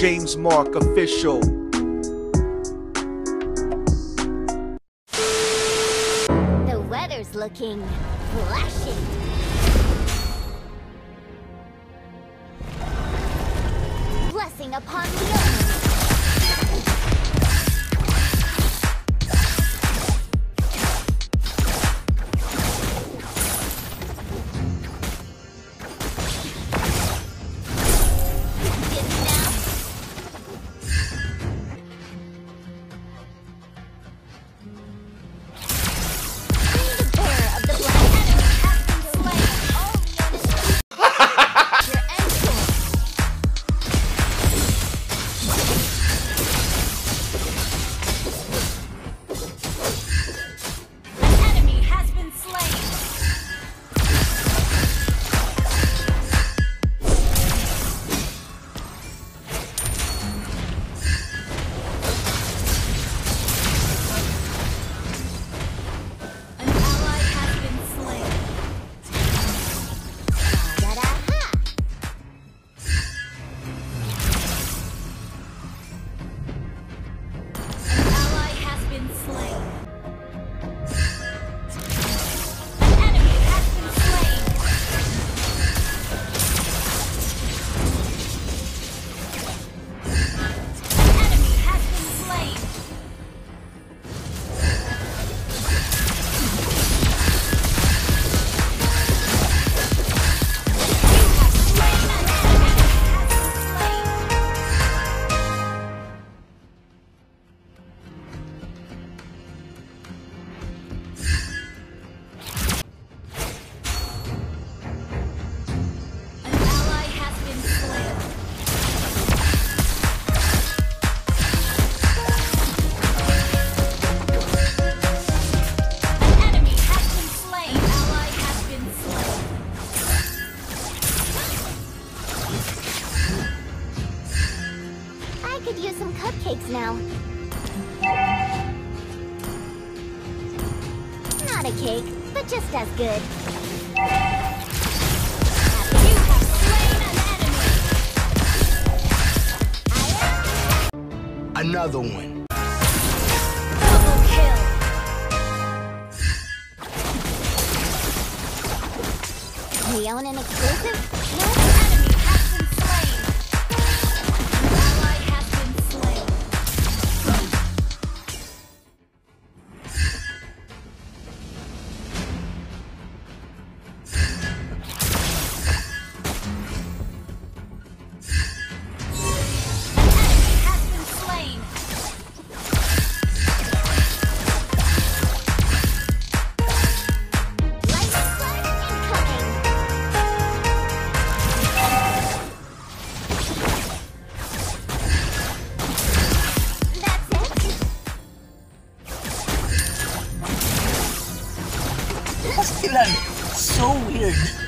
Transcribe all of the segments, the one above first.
James Mark Official. The weather's looking flashing. I could use some cupcakes now. Not a cake, but just as good. Another one. We own an exclusive? so weird.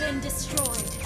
been destroyed.